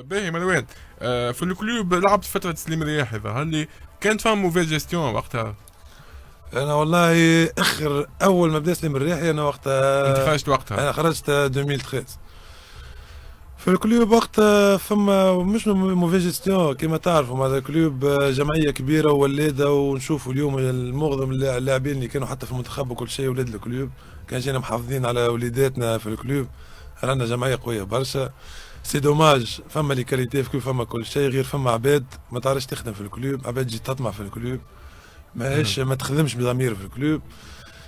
باهي مروان آه في ال club لعبت فترة سليم رياح هذا هل كانت فما mauvaise gestion وقتها؟ أنا والله آخر أول ما بدا سليم الرياحي أنا وقتها أنت خرجت وقتها؟ أنا خرجت 2013 في ال club وقتها فما مش mauvaise gestion كيما تعرفوا هذا ال club جمعية كبيرة وولادة ونشوفوا اليوم المعظم اللاعبين اللي كانوا حتى في المنتخب وكل شيء ولاد ال club كان جينا محافظين على وليداتنا في ال club رانا جمعية قوية برشا. c'est dommage فما les qualités في كل فما كل شيء غير فما عباد ما تعرفش تخدم في ال club عباد تجي تطمع في ال club ماهيش ما تخدمش بضمير في ال club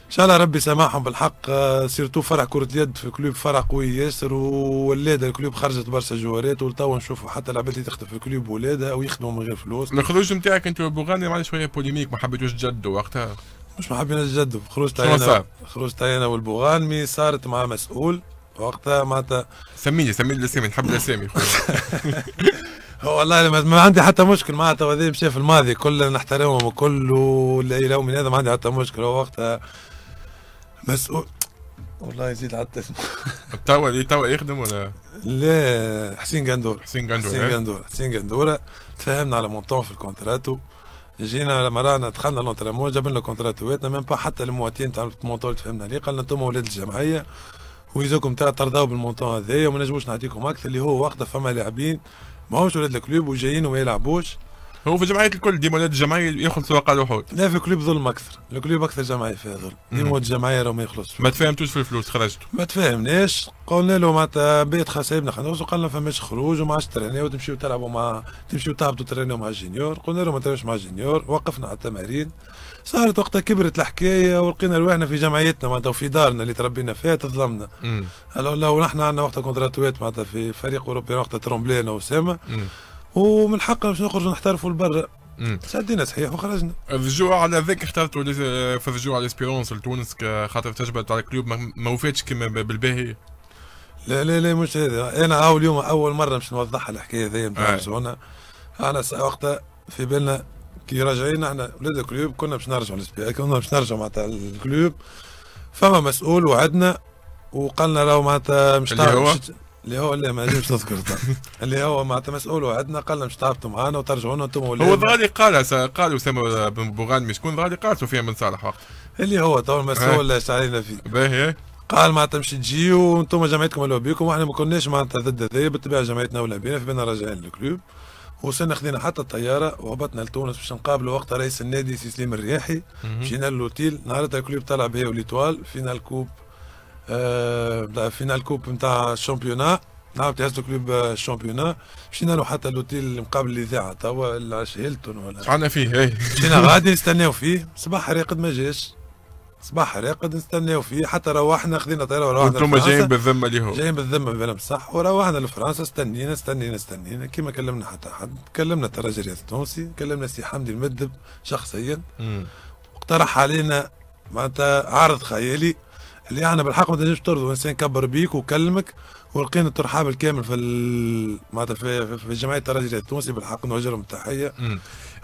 ان شاء الله ربي سامحهم بالحق surtout فرع كرة اليد في ال club فرع قوي ياسر وولاد ال club خرجت برشا جوارات ولتوا نشوفوا حتى العباد اللي تخدم في ال club ولادها ويخدموا من غير فلوس الخروج نتاعك انت وبوغاني معنا شوية polémique ما حبيتوش تجددوا وقتها مش ما حبينا نجددوا خروجي أنا خروجي أنا والبوغانمي صارت مع مسؤول وقتها معناتها سميني سميني الاسامي نحب الاسامي والله ما عندي حتى مشكل معناتها هذا مشى في الماضي كلنا نحترمهم وكل والى من هذا ما عندي حتى مشكل. هو وقتها مسؤول. والله يزيد حتى. اسمه توا اللي توا يخدم ولا؟ لا حسين قندور حسين قندور حسين قندور حسين قندورة. تفاهمنا على montant في الكونتراتو. جينا لما رانا دخلنا l'entraînement جاب لنا كونتراتواتنا même pas حتى ال montant تاع ال montant تفهمنا عليه قال لنا أنتم ولاد الجمعية ويزوكم ترضاو بال montant هذايا وما نجموش نعطيكم أكثر اللي هو وقتها فما لاعبين ماهوش ولاد ال club وجايين وما يلعبوش. هو في جمعية الكل ديما ولاد الجمعية ياخذ سواق الوحود لا في ال club ظلم أكثر. ال club أكثر جمعية فيها ظلم. ديما ولاد الجمعية راه ما يخلصش. ما تفاهمتوش في الفلوس خرجتوا ما تفاهمناش قلنا له معناتها بيت خسايبنا خلوص وقال لنا فماش خروج وما عادش ترينيو وتمشيو تلعبوا مع تمشيو تهبطوا ترينيو مع ال juniors قلنا له ما ترينيوش مع ال juniors وقفنا على التمارين. صارت وقتها كبرت الحكاية ولقينا رواحنا في جمعيتنا معناتها وفي دارنا اللي تربينا فيها تظلمنا. لو نحن عندنا وقتها كونتراتوات معناتها في فريق أوروبي وقتها Tremblay أنا واسامه ومن حقنا باش نخرجوا نحترفوا لبرا شدينا صحيح وخرجنا. الرجوع على ذاك اخترتوا في الرجوع على Espérance لتونس خاطر تجربه على ال club ما وفاتش كما بالباهي. لا لا لا مش هذا. أنا أول يوم أول مرة باش نوضحها الحكاية ذي نتاع الرجوع أنا وقتها في بالنا كي راجعين أحنا ولاد ال club كنا باش نرجعوا كنا باش نرجعوا معناتها ال club فما مسؤول وعدنا وقال لنا راهو معناتها مش هو؟ اللي هو اللي ما نجمش نذكر اللي هو معناتها مسؤول وعدنا قال لنا مش تهبطوا معانا وترجعوا لنا أنتم هو الغالي قال قال أسامة بن بوغانمي شكون الغالي قال سفيان بن صالح وقت. اللي هو تو المسؤول اللي علينا فيه. باهي. قال معناتها مش تجيو وأنتم جمعيتكم اولى بيكم وإحنا ما كناش معناتها ضد هذايا بالطبيعه جمعيتنا اولى بينا في بالنا راجعين لل club. وصلنا خذينا حتى الطيارة وهبطنا لتونس باش نقابلوا وقتها رئيس النادي سي سليم الرياحي مشينا للوتيل نهارتها ال club تلعب هي و l'Étoile finale coupe آه finale coupe نتاع ال championnat. نعم تهزوا coupe ال championnat. مشينا له حتى الأوتيل مقابل الإذاعة توا العش هيلتون ولا شعنا فيه اي مشينا غادي نستناو فيه. صباح راقد ما جاش. صباح راقد نستناو فيه. حتى روحنا خذينا طيارة وروحنا وأنتم جايين بالذمة اللي هو جايين بالذمة بلا بصح. وروحنا لفرنسا استنينا استنينا استنينا. كي ما كلمنا حتى حد. كلمنا الترجي التونسي كلمنا سي حمدي المدب شخصيا. اقترح علينا معناتها عرض خيالي. اللي إحنا بالحق ما تنجمش ترضوا انسان كبر بيك وكلمك ولقينا الترحاب الكامل في معناتها في, في جمعية الترجي التونسي بالحق نوجه لهم التحية.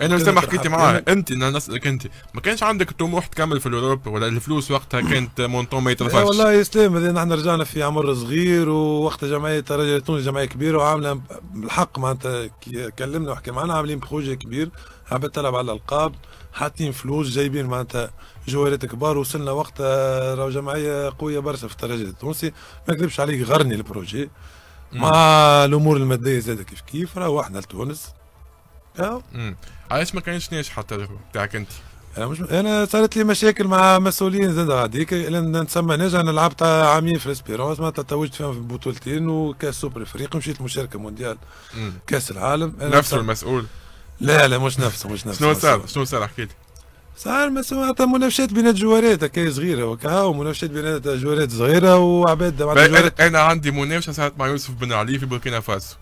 أنا اسامه حكيتي معاه انت أنا نسالك انت ما كانش عندك طموح تكمل في ال Europe ولا الفلوس وقتها كانت montant ما يترفعش والله يا اسلام نحن رجعنا في عمر صغير ووقتها جمعية التونسي جمعية كبيرة وعامله بالحق معناتها كلمنا وحكي معنا عاملين projet كبير حابب تلعب على الألقاب حاطين فلوس جايبين معناتها جوارات كبار وصلنا وقتها راهو جمعية قوية برشا في الترجي التونسي. ما نكذبش عليك غرني ال projet. مع الأمور المادية زاد كيف كيف روحنا لتونس. علاش ما كانش التجربه بتاعك أنت؟ أنا صارت لي مشاكل مع مسؤولين زاد هذيك لأن نسمى ناجح أنا لعبت عامين في ال Espérance معناتها توجت فيهم في بطولتين وكاس سوبر افريقيا مشيت مشاركة مونديال كاس العالم. نفسه المسؤول؟ لا لا مش نفسه مش نفسه شنو صار؟ شنو صار؟ احكي لي. صار معناتها منافسات بين الجوارات هكا صغيرة وكا ومنافسات بين جوارات صغيرة وعباد أنا عندي منافسة صارت مع يوسف بن علي في بوركينا فاسو.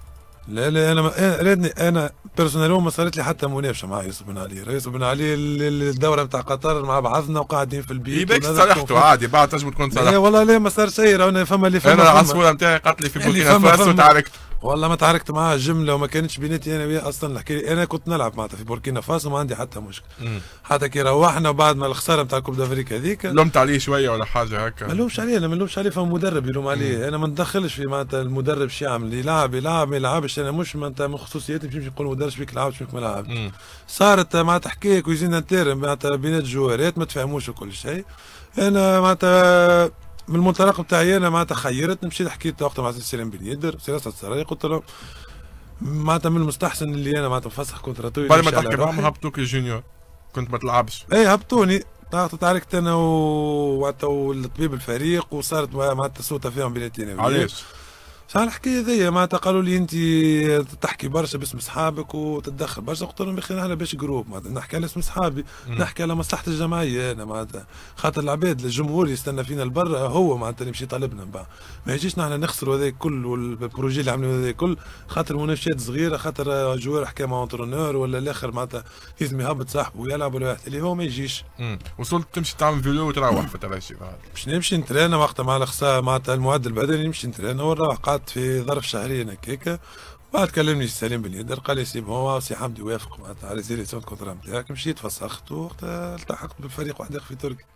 لا لا أنا ريتني أنا personnellement ما صارت لي حتى منافسه مع يوسف بن علي. يوسف بن علي الدورة بتاع قطر مع بعضنا وقاعدين في البيت يبيك صالحته عادي بعد تنجم تكون صالحته لا والله لا ما صار شيء رانا فما اللي فما أنا العصفورة نتاعي قالت لي في بوركينا فاسو تعاركت والله ما تعاركت معاه جملة وما كانتش بيناتي أنا وياه أصلا. نحكي أنا كنت نلعب معناتها في بوركينا فاسو ما عندي حتى مشكل حتى كي روحنا وبعد ما الخسارة نتاع coupe d'Afrique هذيك لومت عليه شوية ولا حاجة هكا. ما نلومش عليه أنا ما نلومش عليه فما مدرب يلوم عليه. أنا ما ندخلش في معناتها المدرب شو يعمل يلعب يلعب ما يلعبش أنا مش معناتها من خصوصياتي باش نمشي نقول المدرب شبيك لعب شبيك ما لعبش صارت معناتها حكاية cuisine interne معناتها بينات الجوارات ما تفهموش وكل شيء. أنا معناتها من المنطلق بتاعي أنا معناتها خيرت مشيت حكيت وقتها مع سليم بن يدر سياسه السرايا قلت له معناتها من المستحسن اللي أنا معناتها نفسخ contrat و بعد ما تحكي معهم هبطوك ال junior كنت ما تلعبش. اي هبطوني. تعاركت أنا والطبيب الفريق وصارت معناتها سوء تفاهم بيناتنا علاش؟ صار الحكاية ذي معناتها قالوا لي انت تحكي برشا باسم اصحابك وتتدخل. برشا قلت لهم يا أخي نحن باش groupe معناتها نحكي على اسم اصحابي نحكي على مصلحة الجمعية أنا معناتها. خاطر العباد الجمهور يستنى فينا لبرا هو معناتها اللي يمشي يطالبنا من ما يجيش نحن نخسروا هذا كل والبروجي اللي عملوا هذا كل خاطر منافسات صغيرة خاطر جوار حكى مع اونترونور ولا الآخر معناتها لازم يهبط صاحبه ويلعب ولا واحد. اللي هو ما يجيش. وصلت تمشي تعمل فيديو وتروح في التراشي باش نمشي نترينا وقتها مع الخساره معناتها المعدل البدني نمشي نترينا ونروح. قعدت في ظرف شهرين هكاك. بعد كلمني سليم بن يدر قال لي سي هو سي حمدي وافق معناتها على زيري سونت كونترا نتاعك مشيت فسخت وقتها التحقت بالفريق واحد في تركيا.